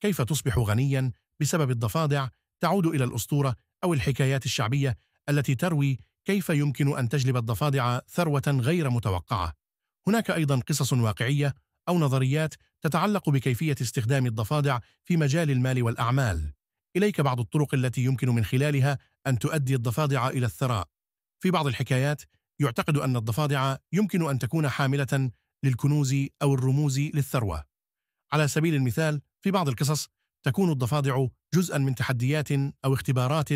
كيف تصبح غنيا بسبب الضفادع تعود إلى الأسطورة أو الحكايات الشعبية التي تروي كيف يمكن أن تجلب الضفادع ثروة غير متوقعة. هناك أيضا قصص واقعية أو نظريات تتعلق بكيفية استخدام الضفادع في مجال المال والأعمال. إليك بعض الطرق التي يمكن من خلالها أن تؤدي الضفادع إلى الثراء. في بعض الحكايات يعتقد أن الضفادع يمكن أن تكون حاملة للكنوز أو الرموز للثروة. على سبيل المثال في بعض القصص تكون الضفادع جزءا من تحديات أو اختبارات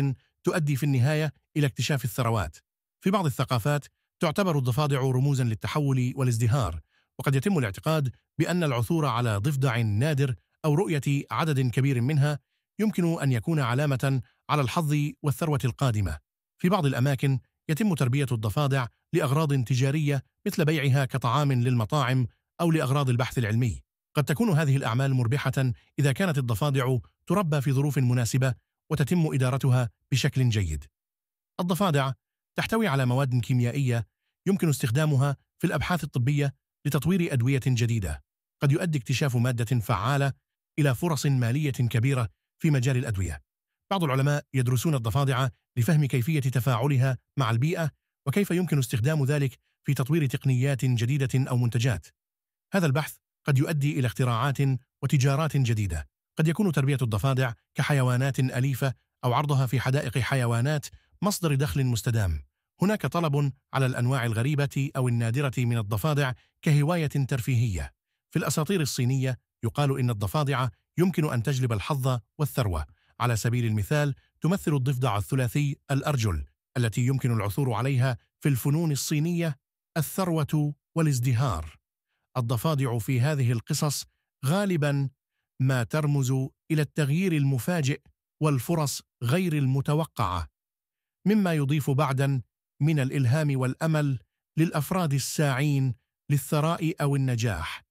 تؤدي في النهاية إلى اكتشاف الثروات. في بعض الثقافات تعتبر الضفادع رموزا للتحول والازدهار وقد يتم الاعتقاد بأن العثور على ضفدع نادر أو رؤية عدد كبير منها يمكن أن يكون علامة على الحظ والثروة القادمة. في بعض الأماكن يتم تربية الضفادع لأغراض تجارية مثل بيعها كطعام للمطاعم أو لأغراض البحث العلمي. قد تكون هذه الأعمال مربحة إذا كانت الضفادع تربى في ظروف مناسبة وتتم إدارتها بشكل جيد. الضفادع تحتوي على مواد كيميائية يمكن استخدامها في الأبحاث الطبية لتطوير أدوية جديدة. قد يؤدي اكتشاف مادة فعالة إلى فرص مالية كبيرة في مجال الأدوية. بعض العلماء يدرسون الضفادع لفهم كيفية تفاعلها مع البيئة وكيف يمكن استخدام ذلك في تطوير تقنيات جديدة أو منتجات. هذا البحث قد يؤدي إلى اختراعات وتجارات جديدة. قد يكون تربية الضفادع كحيوانات أليفة أو عرضها في حدائق حيوانات مصدر دخل مستدام. هناك طلب على الأنواع الغريبة أو النادرة من الضفادع كهواية ترفيهية. في الأساطير الصينية يقال إن الضفادع يمكن أن تجلب الحظ والثروة. على سبيل المثال تمثل الضفدع الثلاثي الأرجل التي يمكن العثور عليها في الفنون الصينية الثروة والازدهار. الضفادع في هذه القصص غالبا ما ترمز إلى التغيير المفاجئ والفرص غير المتوقعة مما يضيف بعدا من الإلهام والأمل للأفراد الساعين للثراء أو النجاح.